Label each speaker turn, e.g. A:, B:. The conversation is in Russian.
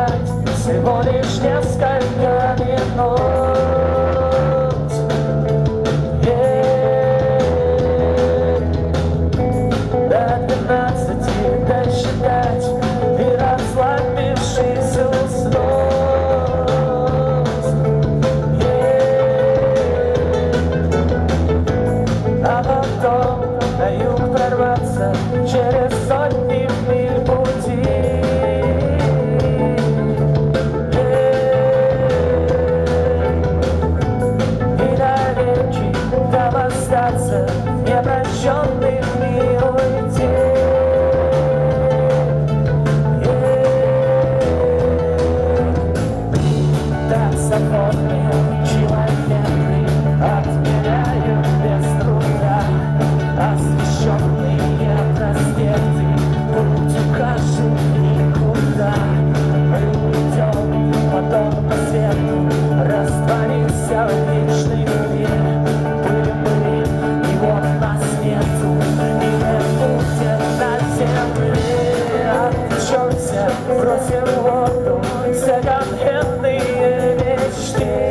A: ждать всего лишь несколько минут. бросим в воду заганенные мечты.